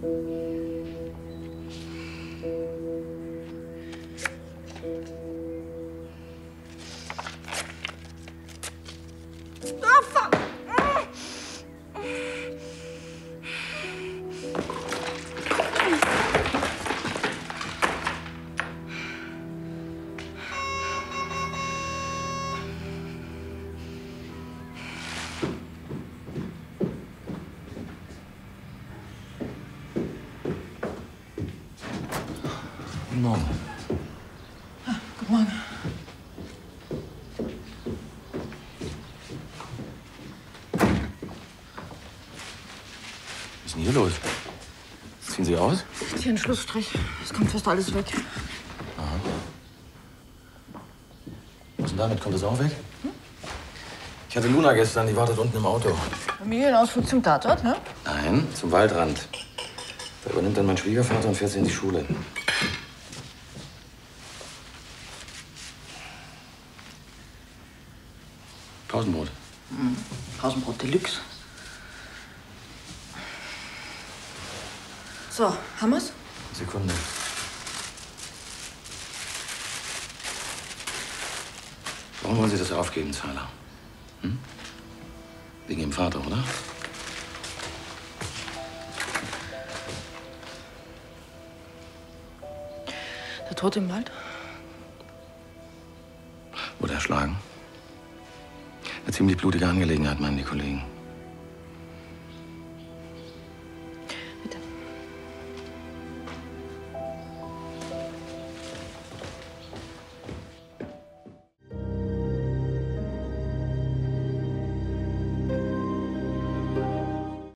Oh fuck! Eh. Guten Morgen. Guten Morgen. Was ist denn hier los? Ziehen Sie aus? Hier ein Schlussstrich. Es kommt fast alles weg. Was denn damit? Kommt das auch weg? Ich hatte Luna gestern, die wartet unten im Auto. Familienausflug zum Tatort, ne? Nein, zum Waldrand. Da übernimmt dann mein Schwiegervater und fährt sie in die Schule. Pausenbrot. Pausenbrot Deluxe. So, haben wir's? Sekunde. Warum wollen Sie das aufgeben, Zahler? Hm? Wegen Ihrem Vater, oder? Der Tote im Wald? Wurde erschlagen. Ziemlich blutige Angelegenheit, meinen die Kollegen.